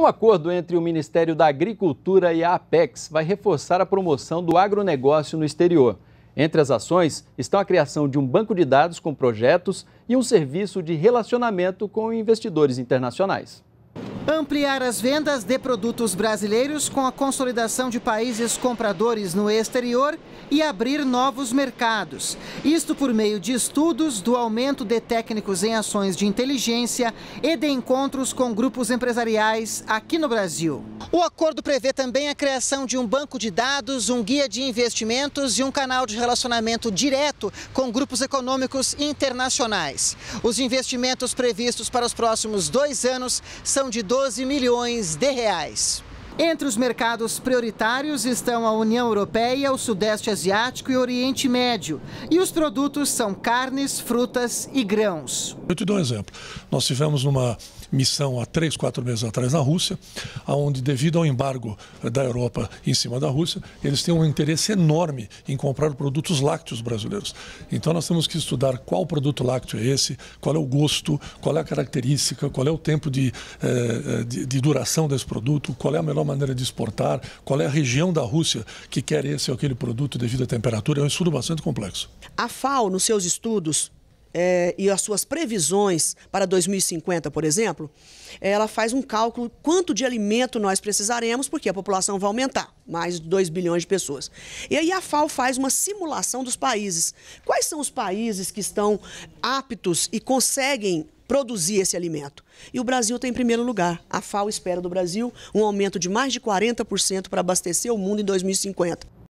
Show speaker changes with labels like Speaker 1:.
Speaker 1: Um acordo entre o Ministério da Agricultura e a Apex vai reforçar a promoção do agronegócio no exterior. Entre as ações estão a criação de um banco de dados com projetos e um serviço de relacionamento com investidores internacionais.
Speaker 2: Ampliar as vendas de produtos brasileiros com a consolidação de países compradores no exterior e abrir novos mercados. Isto por meio de estudos do aumento de técnicos em ações de inteligência e de encontros com grupos empresariais aqui no Brasil. O acordo prevê também a criação de um banco de dados, um guia de investimentos e um canal de relacionamento direto com grupos econômicos internacionais. Os investimentos previstos para os próximos dois anos são de 12 milhões de reais. Entre os mercados prioritários estão a União Europeia, o Sudeste Asiático e Oriente Médio. E os produtos são carnes, frutas e grãos.
Speaker 3: Eu te dou um exemplo. Nós tivemos uma missão há três, quatro meses atrás na Rússia, onde, devido ao embargo da Europa em cima da Rússia, eles têm um interesse enorme em comprar produtos lácteos brasileiros. Então, nós temos que estudar qual produto lácteo é esse, qual é o gosto, qual é a característica, qual é o tempo de, eh, de, de duração desse produto, qual é a melhor maneira de exportar, qual é a região da Rússia que quer esse ou aquele produto devido à temperatura. É um estudo bastante complexo.
Speaker 4: A FAO, nos seus estudos, é, e as suas previsões para 2050, por exemplo, ela faz um cálculo quanto de alimento nós precisaremos, porque a população vai aumentar, mais de 2 bilhões de pessoas. E aí a FAO faz uma simulação dos países. Quais são os países que estão aptos e conseguem produzir esse alimento. E o Brasil está em primeiro lugar. A FAO espera do Brasil um aumento de mais de 40% para abastecer o mundo em 2050.